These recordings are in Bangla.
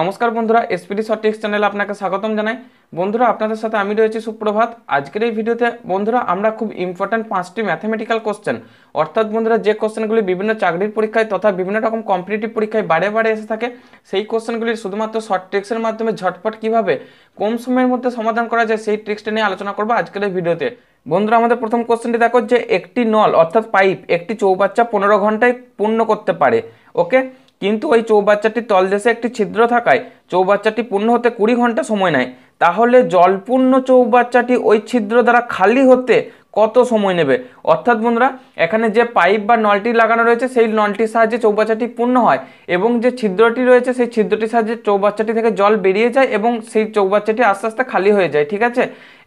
নমস্কার বন্ধুরা এসপিডি সটিক্স চ্যানেলে আপনাকে স্বাগতম জানাই। বন্ধুরা, আপনাদের সাথে আমি রয়েছি সুপ্রভাত। আজকের এই ভিডিওতে বন্ধুরা, আমরা খুব ইম্পর্ট্যান্ট পাঁচটি ম্যাথমেটিক্যাল কোশ্চেন অর্থাৎ বন্ধুরা, যে কোশ্চেনগুলি বিভিন্ন চাকরির পরীক্ষায় তথা বিভিন্ন রকম কম্পিটিটিভ পরীক্ষায় বারে বারে এসে থাকে, সেই কোশ্চেনগুলি শুধুমাত্র শর্ট মাধ্যমে ঝটপট কীভাবে কম সময়ের মধ্যে সমাধান করা যায়, সেই ট্রিক্সটা নিয়ে আলোচনা করব আজকের এই ভিডিওতে। বন্ধুরা, আমাদের প্রথম কোশ্চেনটি দেখো যে, একটি নল, অর্থাৎ পাইপ একটি চৌবাচ্চা পনেরো ঘন্টায় পূর্ণ করতে পারে ওকে কিন্তু ওই চৌবাচ্চাটির তলদেশে একটি ছিদ্র থাকায় চৌবাচ্চাটি পূর্ণ হতে কুড়ি ঘণ্টা সময় নেয়। তাহলে জলপূর্ণ চৌবাচ্চাটি ওই ছিদ্র দ্বারা খালি হতে কত সময় নেবে? অর্থাৎ বন্ধুরা, এখানে যে পাইপ বা নলটি লাগানো রয়েছে, সেই নলটির সাহায্যে চৌবাচ্চাটি পূর্ণ হয় এবং যে ছিদ্রটি রয়েছে, সেই ছিদ্রটির সাহায্যে চৌবাচ্চাটি থেকে জল বেরিয়ে যায় এবং সেই চৌবাচ্চাটি আস্তে আস্তে খালি হয়ে যায়, ঠিক আছে?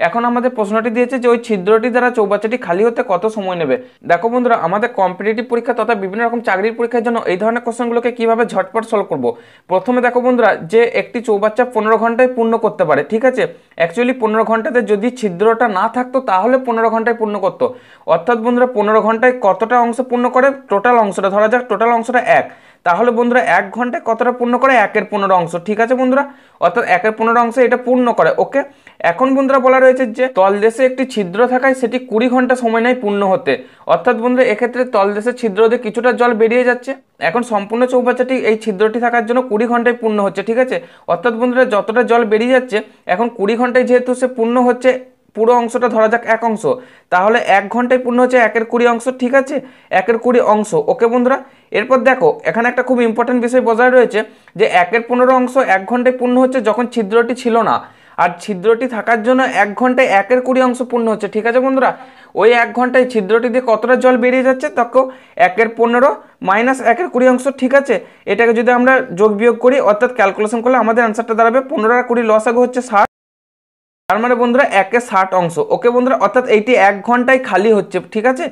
এখন আমাদের প্রশ্নটি দিয়েছে যে, ওই ছিদ্রটি দ্বারা চৌবাচ্চাটি খালি হতে কত সময় নেবে? দেখো বন্ধুরা, আমাদের কম্পিটিটিভ পরীক্ষা তথা বিভিন্ন রকম চাকরির পরীক্ষার জন্য এই ধরনের কোশ্চেনগুলোকে কীভাবে ঝটপট সলভ করব? প্রথমে দেখো বন্ধুরা, যে একটি চৌবাচ্চা পনেরো ঘন্টায় পূর্ণ করতে পারে, ঠিক আছে? অ্যাকচুয়ালি পনেরো ঘন্টাতে যদি ছিদ্রটা না থাকতো, তাহলে পনেরো ঘন্টায় পূর্ণ করতো। অর্থাৎ বন্ধুরা, পনেরো ঘন্টায় কতটা অংশ পূর্ণ করে? টোটাল অংশটা, ধরা যাক টোটাল অংশটা এক। তাহলে বন্ধুরা, এক ঘন্টায় কতটা পূর্ণ করে? একের পনেরো অংশ, ঠিক আছে বন্ধুরা? অর্থাৎ একের পনেরো অংশ এটা পূর্ণ করে ওকে এখন বন্ধুরা বলা রয়েছে যে, তলদেশে একটি ছিদ্র থাকায় সেটি কুড়ি ঘণ্টা সময় নেয় পূর্ণ হতে। অর্থাৎ বন্ধুরা, এক্ষেত্রে তলদেশে ছিদ্র দিয়ে কিছুটা জল বেরিয়ে যাচ্ছে। এখন সম্পূর্ণ চৌবাচ্চাটি এই ছিদ্রটি থাকার জন্য কুড়ি ঘন্টায় পূর্ণ হচ্ছে, ঠিক আছে? অর্থাৎ বন্ধুরা, যতটা জল বেরিয়ে যাচ্ছে, এখন কুড়ি ঘন্টায় যেহেতু সে পূর্ণ হচ্ছে পুরো অংশটা ধরা যাক এক অংশ। তাহলে এক ঘন্টায় পূর্ণ হচ্ছে একের কুড়ি অংশ, ঠিক আছে? একের কুড়ি অংশ, ওকে বন্ধুরা? এরপর দেখো, এখানে একটা খুব ইম্পর্টেন্ট বিষয় বজায় রয়েছে যে একের পনেরো অংশ এক ঘন্টায় পূর্ণ হচ্ছে যখন ছিদ্রটি ছিল না। আর ছিদ্রটি থাকার জন্য এক ঘন্টায় একের কুড়ি অংশ পূর্ণ হচ্ছে, ঠিক আছে বন্ধুরা? ওই এক ঘন্টায় ছিদ্রটি দিয়ে কতটা জল বেরিয়ে যাচ্ছে তখন একের পনেরো মাইনাস একের কুড়ি অংশ, ঠিক আছে? এটাকে যদি আমরা যোগ বিয়োগ করি, অর্থাৎ ক্যালকুলেশন করলে আমাদের অ্যান্সারটা দাঁড়াবে, পনেরো আর কুড়ি লসাগু হচ্ছে ষাট। তার মানে বন্ধুরা একে ষাট অংশ। ওকে বন্ধুরা, অর্থাৎ এইটি এক ঘন্টায় খালি হচ্ছে, ঠিক আছে?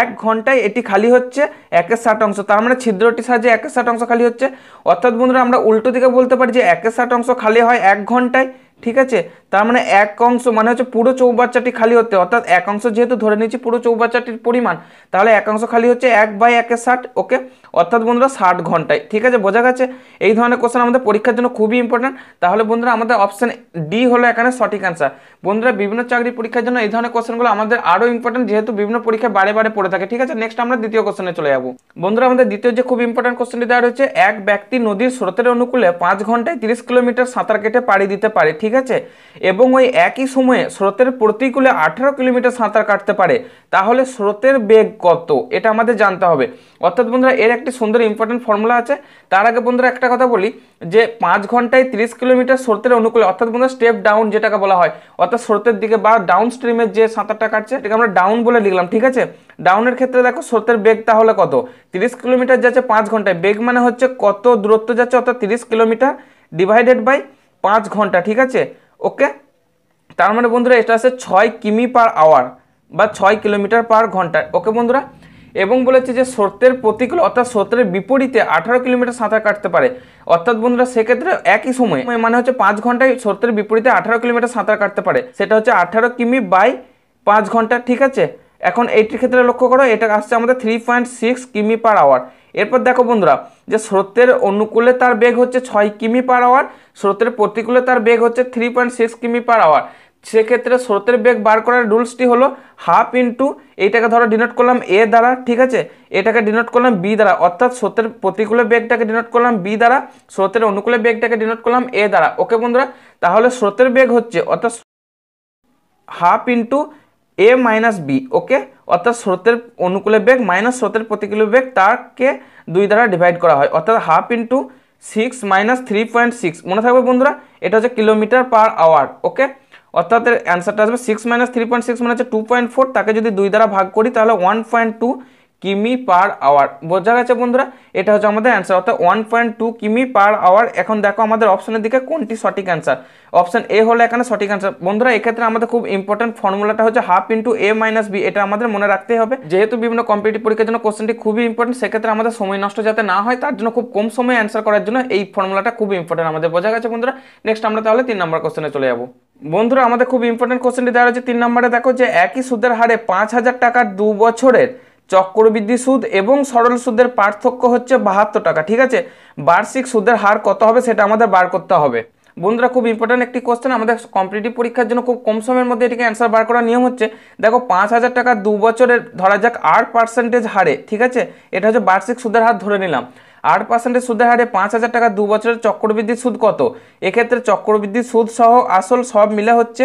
এক ঘন্টায় এটি খালি হচ্ছে একে ষাট অংশ। তার মানে ছিদ্রটির সাহায্যে একে ষাট অংশ খালি হচ্ছে। অর্থাৎ বন্ধুরা আমরা উল্টো দিকে বলতে পারি যে একে ষাট অংশ খালি হয় এক ঘন্টায়। ঠিক আছে? তার মানে এক অংশ মানে হচ্ছে পুরো চৌবাচ্চাটি খালি হতে, অর্থাৎ এক অংশ যেহেতু ধরে নিচ্ছি পুরো চৌবাচ্চাটির পরিমাণ, তাহলে এক অংশ খালি হচ্ছে এক বাই একের ষাট, ওকে? অর্থাৎ বন্ধুরা ষাট ঘন্টায়, ঠিক আছে? বোঝা গেছে? এই ধরনের কোশ্চেন আমাদের পরীক্ষার জন্য খুবই ইম্পর্টেন্ট তাহলে বন্ধুরা আমাদের অপশান ডি হলো এখানে সঠিক অ্যান্সার বন্ধুরা বিভিন্ন চাকরি পরীক্ষার জন্য এই ধরনের কোশ্চেনগুলো আমাদের আরও ইম্পর্টেন্ট যেহেতু বিভিন্ন পরীক্ষায় বারে বারে পড়ে থাকে, ঠিক আছে? নেক্সট আমরা দ্বিতীয় কোশ্চেনে চলে যাব। বন্ধুরা আমাদের দ্বিতীয় যে খুব ইম্পর্টেন্ট কোশ্চেনটি দেওয়া রয়েছে, এক ব্যক্তি নদীর স্রোতের অনুকূলে পাঁচ ঘন্টায় তিরিশ কিলোমিটার সাঁতার কেটে পাড়ি দিতে পারে, ঠিক আছে? এবং ওই একই সময়ে স্রোতের প্রতিকূলে আঠারো কিলোমিটার সাঁতার কাটতে পারে। তাহলে স্রোতের বেগ কত? এটা আমাদের জানতে হবে। অর্থাৎ বন্ধুরা, এর একটি সুন্দর ইম্পর্টেন্ট ফর্মুলা আছে। তার আগে বন্ধুরা একটা কথা বলি, যে পাঁচ ঘন্টায় তিরিশ কিলোমিটার স্রোতের অনুকূলে, অর্থাৎ বন্ধুরা স্টেপ ডাউন যেটাকে বলা হয়, অর্থাৎ স্রোতের দিকে বা ডাউন স্ট্রিমের যে সাঁতারটা কাটছে, এটাকে আমরা ডাউন বলে লিখলাম, ঠিক আছে? ডাউনের ক্ষেত্রে দেখো, স্রোতের বেগ তাহলে কত? তিরিশ কিলোমিটার যাচ্ছে পাঁচ ঘন্টায়। বেগ মানে হচ্ছে কত দূরত্ব যাচ্ছে, অর্থাৎ তিরিশ কিলোমিটার ডিভাইডেড বাই পাঁচ ঘণ্টা, ঠিক আছে? ওকে তার মানে বন্ধুরা, এটা আছে ছয় কিমি পার আওয়ার বা ছয় কিলোমিটার পার ঘণ্টা। ওকে বন্ধুরা? এবং বলেছে যে স্রোতের প্রতিকূল অর্থাৎ স্রোতের বিপরীতে আঠারো কিলোমিটার সাঁতার কাটতে পারে। অর্থাৎ বন্ধুরা, সেক্ষেত্রে একই সময় মানে হচ্ছে পাঁচ ঘন্টায় স্রোতের বিপরীতে আঠারো কিলোমিটার সাঁতার কাটতে পারে। সেটা হচ্ছে আঠারো কিমি বাই পাঁচ ঘণ্টা, ঠিক আছে? এখন এইটির ক্ষেত্রে লক্ষ্য করো, এটা আসছে আমাদের থ্রি পয়েন্ট সিক্স কিমি পার আওয়ার এরপর দেখো বন্ধুরা, যে স্রোতের অনুকূলে তার বেগ হচ্ছে ছয় কিমি পার আওয়ার স্রোতের প্রতিকূলে তার বেগ হচ্ছে থ্রি পয়েন্ট সিক্স কিমি পার আওয়ার সেক্ষেত্রে স্রোতের বেগ বার করার রুলসটি হলো হাফ ইন্টু এইটাকে ধরো ডিনোট করলাম এ দ্বারা, ঠিক আছে? এটাকে ডিনোট করলাম বি দ্বারা, অর্থাৎ স্রোতের প্রতিকূলে বেগটাকে ডিনোট করলাম বি দ্বারা, স্রোতের অনুকূলে বেগটাকে ডিনোট করলাম এ দ্বারা। ওকে বন্ধুরা, তাহলে স্রোতের বেগ হচ্ছে, অর্থাৎ half into A minus B okay অর্থাৎ স্রোতের অনুকূলে বেগ মাইনাস স্রোতের প্রতিকূলে বেগ তাকে দুই দ্বারা ডিভাইড করা হয়। অর্থাৎ half into six minus three point six মনে থাকবে বন্ধুরা, এটা হচ্ছে কিলোমিটার পার আওয়ার ওকে অর্থাৎ এর অ্যান্সারটা আসবে six minus three point six মানে হচ্ছে টু পয়েন্ট ফোর তাকে যদি দুই দ্বারা ভাগ করি তাহলে ওয়ান পয়েন্ট টু কিমি পার আওয়ার। বোঝা গেছে বন্ধুরা? এটা হচ্ছে আমাদের অ্যান্সার অর্থাৎ ওয়ান পয়েন্ট টু কিমি পার আওয়ার। এখন দেখো আমাদের অপশনের দিকে কোনটি সঠিক অ্যান্সার অপশন এ হলো এখানে সঠিক অ্যান্সার বন্ধুরা, এক্ষেত্রে আমাদের খুব ইম্পর্টেন্ট ফর্মুলাটা হচ্ছে half into A minus B এটা আমাদের মনে রাখতেই হবে। যেহেতু বিভিন্ন কম্পিটিভ পরীক্ষার জন্য কোশ্চেনটি খুবই ইম্পর্টেন্ট সেক্ষেত্রে আমাদের সময় নষ্ট যাতে না হয়, তার জন্য খুব কম সময়ে অ্যান্সার করার জন্য এই ফর্মুলাটা খুব ইম্পর্টেন্ট আমাদের। বোঝা গেছে বন্ধুরা? নেক্সট আমরা তাহলে তিন নম্বর কোশ্চেনে চলে যাব। বন্ধুরা, আমাদের খুব ইম্পর্টেন্ট কোশ্চেনটি দেওয়া হচ্ছে তিন নম্বরে দেখো যে একই সুদের হারে পাঁচ হাজার টাকার দু বছরের চক্রবৃদ্ধি সুদ এবং সরল সুদের পার্থক্য হচ্ছে বাহাত্তর টাকা, ঠিক আছে? বার্ষিক সুদের হার কত হবে সেটা আমাদের বার করতে হবে। বন্ধুরা, খুব ইম্পর্ট্যান্ট একটি কোশ্চেন আমাদের কম্পিটিটিভ পরীক্ষার জন্য খুব কম সময়ের মধ্যে এটিকে অ্যান্সার বার করার নিয়ম হচ্ছে, দেখো পাঁচ হাজার টাকা দু বছরের ধরা যাক আট পার্সেন্টেজ হারে, ঠিক আছে? এটা হচ্ছে বার্ষিক সুদের হার ধরে নিলাম। আট পার্সেন্টেজ সুদের হারে পাঁচ হাজার টাকা দু বছরের চক্রবৃদ্ধি সুদ কত? এক্ষেত্রে চক্রবৃদ্ধি সুদ সহ আসল সব মিলে হচ্ছে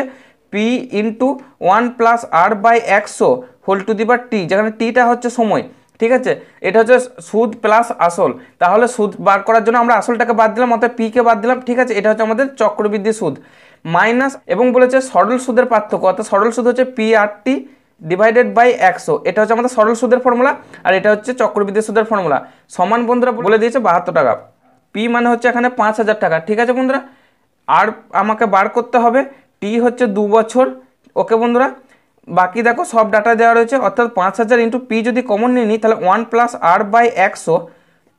P into one plus R by একশো। Whole to the power T, যেখানে টিটা হচ্ছে সময়, ঠিক আছে? এটা হচ্ছে সুদ প্লাস আসল। তাহলে সুদ বার করার জন্য আমরা আসলটাকে বাদ দিলাম, অর্থাৎ পিকে বাদ দিলাম, ঠিক আছে? এটা হচ্ছে আমাদের চক্রবৃদ্ধি সুদ। মাইনাস, এবং বলেছে সরল সুদের পার্থক্য, অর্থাৎ সরল সুদ হচ্ছে P R T divided by একশো। এটা হচ্ছে আমাদের সরল সুদের ফর্মুলা, আর এটা হচ্ছে চক্রবৃদ্ধি সুদের ফর্মুলা। সমান বন্ধুরা, বলে দিয়েছে বাহাত্তর টাকা। পি মানে হচ্ছে এখানে পাঁচ হাজার টাকা, ঠিক আছে বন্ধুরা? আর আমাকে বার করতে হবে টি হচ্ছে দু বছর। ওকে বন্ধুরা? বাকি দেখো, সব ডাটা দেওয়া রয়েছে, অর্থাৎ পাঁচ হাজার ইন্টু পি যদি কমন নিয়ে নিই, তাহলে ওয়ান প্লাস আর বাই একশো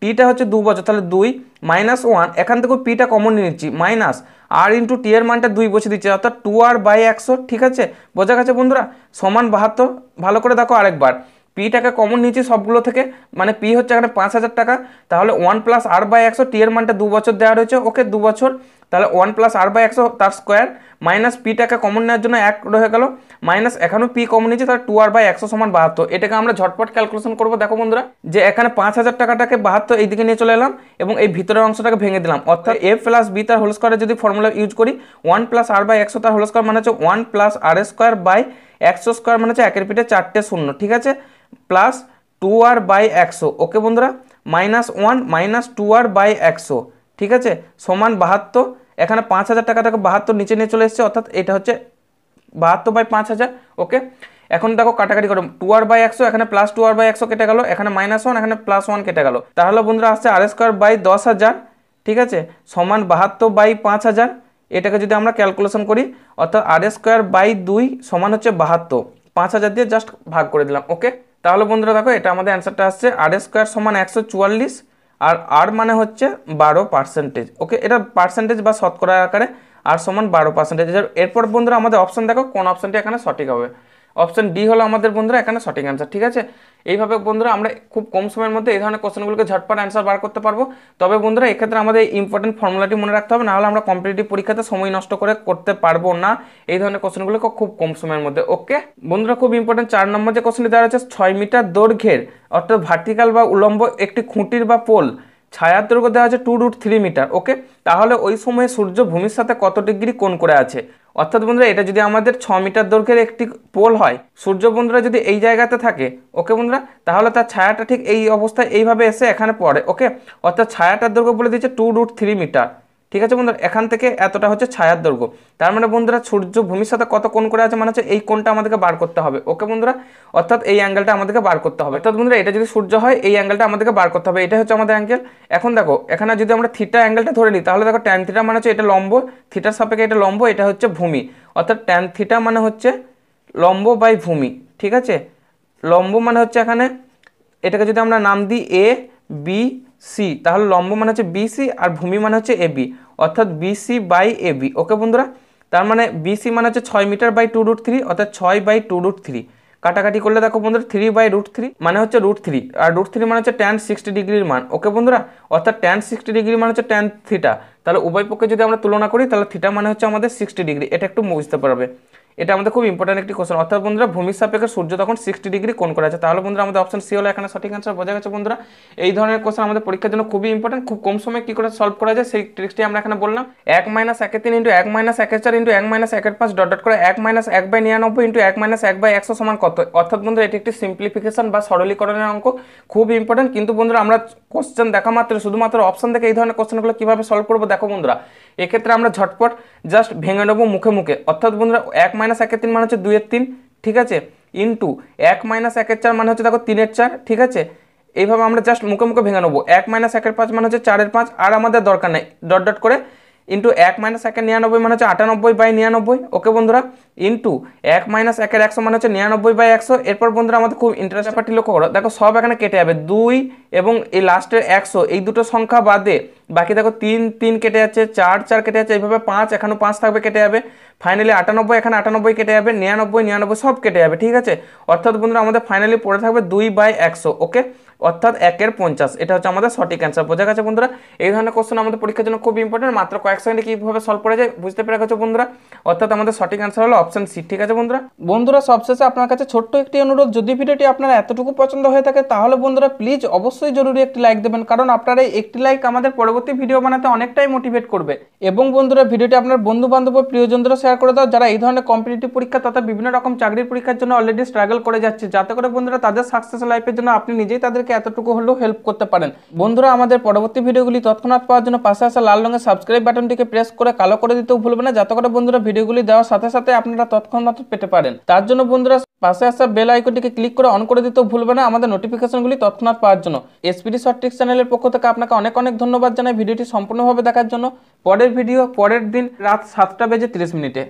টিটা হচ্ছে দু বছর, তাহলে দুই মাইনাস ওয়ান এখান থেকে পিটা কমন নিয়ে নিচ্ছি মাইনাস আর ইন্টু টি এর মানটা দুই বসে দিচ্ছি, অর্থাৎ টু আর বাই একশো ঠিক আছে? বোঝা গেছে বন্ধুরা? সমান বাহাত্তর, ভালো করে দেখো আরেকবার। পিটাকে কমন নিয়েছি সবগুলো থেকে মানে পি হচ্ছে এখানে পাঁচ হাজার টাকা, তাহলে ওয়ান প্লাস আর বাই একশো টি এর মানটা দু বছর দেওয়া রয়েছে, ওকে দু বছর তাহলে ওয়ান প্লাস আর বাই একশো তার স্কোয়ার মাইনাস পিটাকে কমন নেওয়ার জন্য এক রয়ে গেল মাইনাস এখানেও পি কমন নিয়েছে, তাহলে টু আর বাই একশো সমান বাহাত্তর। এটাকে আমরা ঝটপট ক্যালকুলেশন করব, দেখো বন্ধুরা, যে এখানে পাঁচ হাজার টাকাটাকে বাহাত্তর এই দিকে নিয়ে চলে এলাম এবং এই ভিতরের অংশটাকে ভেঙে দিলাম। অর্থাৎ এ প্লাস বি তার হোল স্কোয়ারে যদি ফর্মুলা ইউজ করি ওয়ান প্লাস আর বাই একশো তার হোল স্কোয়ার মানে হচ্ছে one plus R square by একশো স্কোয়ার মানে হচ্ছে একের পিঠে চারটে শূন্য, ঠিক আছে? প্লাস টু আর বাই একশো ওকে বন্ধুরা? Minus one minus two R by একশো। ঠিক আছে? সমান বাহাত্তর। এখানে পাঁচ হাজার টাকাটাকে বাহাত্তর নিচে নিয়ে চলে এসেছে, অর্থাৎ এটা হচ্ছে বাহাত্তর বাই পাঁচ হাজার ওকে এখন দেখো, কাটাকাটি করো। টু আর বাই একশো, এখানে প্লাস টু আর বাই একশো কেটে গেল, এখানে মাইনাস ওয়ান এখানে প্লাস ওয়ান কেটে গেল। তাহলে বন্ধুরা, আসছে আর স্কোয়ার বাই দশ হাজার, ঠিক আছে? সমান বাহাত্তর বাই পাঁচ হাজার, এটাকে যদি আমরা ক্যালকুলেশন করি, অর্থাৎ আর স্কোয়ার বাই দুই সমান হচ্ছে বাহাত্তর। পাঁচ হাজার দিয়ে জাস্ট ভাগ করে দিলাম ওকে তাহলে বন্ধুরা, দেখো, এটা আমাদের অ্যান্সারটা আসছে আর স্কোয়ার সমান একশো চুয়াল্লিশ আর আর মানে হচ্ছে বারো পার্সেন্টেজ ওকে এটা পার্সেন্টেজ বা শতকরা আকারে আর সমান বারো পার্সেন্টেজ এরপর বন্ধুরা আমাদের অপশান দেখো কোন অপশনটি এখানে সঠিক হবে। অপশান ডি হলো আমাদের বন্ধুরা এখানে সঠিক অ্যান্সার ঠিক আছে? এইভাবে বন্ধুরা আমরা খুব কম সময়ের মধ্যে এই ধরনের কোশ্চেনগুলোকে ঝটপট অ্যান্সার বার করতে পারব। তবে বন্ধুরা, এক্ষেত্রে আমাদের ইম্পর্টেন্ট ফর্মুলাটি মনে রাখতে হবে, নাহলে আমরা কম্পিটিটিভ পরীক্ষাতে সময় নষ্ট করে করতে পারব না এই ধরনের কোশ্চেনগুলোকে খুব কম সময়ের মধ্যে ওকে বন্ধুরা, খুব ইম্পর্টেন্ট চার নম্বর যে কোশ্চেনটি দেওয়া আছে ছয় মিটার দৈর্ঘ্যের, অর্থাৎ ভার্টিক্যাল বা উলম্ব একটি খুঁটির বা পোল, ছায়ার দৈর্ঘ্য দেওয়া আছে two root three metre okay তাহলে ওই সময়ে সূর্য ভূমির সাথে কত ডিগ্রি কোণ করে আছে? অর্থাৎ বন্ধুরা, এটা যদি আমাদের ছ মিটার দৈর্ঘ্যের একটি পোল হয়, সূর্য বন্ধুরা যদি এই জায়গাতে থাকে, ওকে বন্ধুরা? তাহলে তার ছায়াটা ঠিক এই অবস্থায় এইভাবে এসে এখানে পড়ে, ওকে? অর্থাৎ ছায়াটার দৈর্ঘ্য বলে দিচ্ছে টু রুট থ্রি মিটার ঠিক আছে বন্ধুরা, এখান থেকে এতটা হচ্ছে ছায়ার দৈর্ঘ্য। তার মানে বন্ধুরা, সূর্য ভূমির সাথে কত কোণ করে আছে মানে হচ্ছে এই কোণটা আমাদেরকে বার করতে হবে। ওকে বন্ধুরা? অর্থাৎ এই অ্যাঙ্গেলটা আমাদেরকে বার করতে হবে। অর্থাৎ বন্ধুরা, এটা যদি সূর্য হয়, এই অ্যাঙ্গেলটা আমাদেরকে বার করতে হবে। এটা হচ্ছে আমাদের অ্যাঙ্গেল। এখন দেখো, এখানে যদি আমরা থিটা অ্যাঙ্গেলটা ধরে নিই, তাহলে দেখো ট্যান থিটা মানে হচ্ছে এটা লম্ব, থিটার সাপেক্ষে এটা লম্ব, এটা হচ্ছে ভূমি। অর্থাৎ ট্যান থিটা মানে হচ্ছে লম্ব বাই ভূমি। ঠিক আছে? লম্ব মানে হচ্ছে এখানে, এটাকে যদি আমরা নাম দিই এ বি সি তাহলে লম্ব মানে হচ্ছে বিসি আর ভূমি মানে হচ্ছে এ বি অর্থাৎ BC by A B okay বন্ধুরা? তার মানে বিসি মানে হচ্ছে ছয় metre by two root three অর্থাৎ ছয় বাই টু রুট থ্রি কাটাকাটি করলে দেখো বন্ধুরা থ্রি বাই রুট থ্রি মানে হচ্ছে রুট থ্রি আর রুট থ্রি মানে হচ্ছে ট্যান সিক্সটি ডিগ্রির মান। ওকে বন্ধুরা? অর্থাৎ ট্যান সিক্সটি ডিগ্রি মানে হচ্ছে ট্যান থিটা তাহলে উভয় পক্ষে যদি আমরা তুলনা করি, তাহলে থিটা মানে হচ্ছে আমাদের সিক্সটি ডিগ্রি এটা একটু বুঝতে পারবে। এটা আমাদের খুব ইম্পর্টেন্ট একটি কোশ্চেন অর্থাৎ বন্ধুরা ভূমির সাপেক্ষে সূর্য তখন সিক্সটি ডিগ্রি কোন করে আছে। তাহলে বন্ধুরা, আমাদের অপশন সি হলো এখানে সঠিক অ্যান্সার বোঝা গেছে বন্ধুরা? এই ধরনের কোশ্চেন আমাদের পরীক্ষার জন্য খুবই ইম্পর্টেন্ট খুব কম সময়ে কি করে সলভ করা যায়, সেই ট্রিক্সটি আমরা এখানে বললাম। এক মাইনাস একের তিন ইন্টু এক মাইনাস একের চার ইন্টু এক মাইনাস একের পাঁচ ডট ডট করে এক মাইনাস এক বাই নিরানব্বই ইন্টু এক মাইনাস এক বাই একশো সমান কত? অর্থাৎ বন্ধুরা, এটি একটি সিম্পলিফিকেশন বা সরলীকরণের অঙ্ক। খুব ইম্পর্টেন্ট কিন্তু বন্ধুরা, আমরা কোশ্চেন দেখা মাত্র, শুধুমাত্র অপশন দেখে এই ধরনের কোশ্চেনগুলো কীভাবে সলভ করব দেখো বন্ধুরা। এক্ষেত্রে আমরা ঝটপট জাস্ট ভেঙে নেব মুখে মুখে। অর্থাৎ বন্ধুরা, এক মাইনাস একের তিন মানে হচ্ছে দুইয়ের তিন, ঠিক আছে? ইন্টু এক মাইনাস একের চার মানে হচ্ছে দেখো তিনের চার, ঠিক আছে? এইভাবে আমরা জাস্ট মুখে মুখে ভেঙে নেব। এক মাইনাস একের পাঁচ মানে হচ্ছে চারের পাঁচ, আর আমাদের দরকার নেই। ডট ডট করে ইন্টু এক মাইনাস একের নিরানব্বই মানে হচ্ছে আটানব্বই বাই নিরানব্বই। ওকে বন্ধুরা ইন্টু এক মাইনাস একের একশো মানে হচ্ছে নিরানব্বই বাই একশো। এরপর বন্ধুরা আমাদের খুব ইন্টারেস্ট ব্যাপারটি লক্ষ্য করো। দেখো সব এখানে কেটে যাবে। দুই এবং এই লাস্টের একশো, এই দুটো সংখ্যা বাদে বাকি দেখো তিন তিন কেটে যাচ্ছে, চার চার কেটে যাচ্ছে, এইভাবে পাঁচ, এখানেও পাঁচ থাকবে, কেটে যাবে। ফাইনালি আটানব্বই, এখানে আটানব্বই কেটে যাবে, নিরানব্বই নিরানব্বই সব কেটে যাবে, ঠিক আছে? অর্থাৎ বন্ধুরা আমাদের ফাইনালি পড়ে থাকবে দুই বাই একশো ওকে অর্থাৎ একের পঞ্চাশ। এটা হচ্ছে আমাদের সঠিক অ্যান্সার বোঝা গেছে বন্ধুরা? এই ধরনের কোশ্চেন আমাদের পরীক্ষার জন্য খুব ইম্পর্টেন্ট মাত্র কয়েক সেকেন্ডে কীভাবে সলভ করা যায় বুঝতে পেরে গেছো বন্ধুরা? অর্থাৎ আমাদের সঠিক অ্যান্সার হলো অপশন সি ঠিক আছে বন্ধুরা? বন্ধুরা, সবশেষে আপনার কাছে ছোট্ট একটি অনুরোধ। যদি ভিডিওটি আপনার এতটুকু পছন্দ হয়ে থাকে, তাহলে বন্ধুরা প্লিজ অবশ্যই জরুরি একটি লাইক দেবেন। কারণ আপনার এই একটি লাইক আমাদের পরবর্তী ভিডিও বানাতে অনেকটাই মোটিভেট করবে। এবং বন্ধুরা, ভিডিওটি আপনার বন্ধু বান্ধব ও প্রিয়জনদেরও শেয়ার করে দাও। যারা এই ধরনের কম্পিটিটিভ পরীক্ষা তথা বিভিন্ন রকম চাকরির পরীক্ষার জন্য অলরেডি স্ট্রাগল করে যাচ্ছে। যাতে করে বন্ধুরা, তাদের সাকসেস লাইফের জন্য আপনি নিজেই তাদেরকে এতটুকু হলেও হেল্প করতে পারেন। বন্ধুরা, আমাদের পরবর্তী ভিডিওগুলি তৎক্ষণাৎ পাওয়ার জন্য পাশে আসা লাল রঙের সাবস্ক্রাইব বাটনটিকে প্রেস করে কালো করে দিতেও ভুলবেন না। যাতে করে বন্ধুরা ভিডিওগুলি দেওয়ার সাথে সাথে আপনারা তৎক্ষণাৎ পেতে পারেন। তার জন্য বন্ধুরা, পাশে আসা বেল আইকনটিকে ক্লিক করে অন করে দিতেও ভুলবে না। আমাদের নোটিফিকেশনগুলি তৎক্ষণাৎ পাওয়ার জন্য। এসপিডি শর্ট ট্রিক্স চ্যানেলের পক্ষ থেকে আপনাকে অনেক অনেক ধন্যবাদ জানাই ভিডিওটি সম্পূর্ণভাবে দেখার জন্য। পরের ভিডিও, পরের দিন রাত সাতটা বেজে তিরিশ মিনিটে।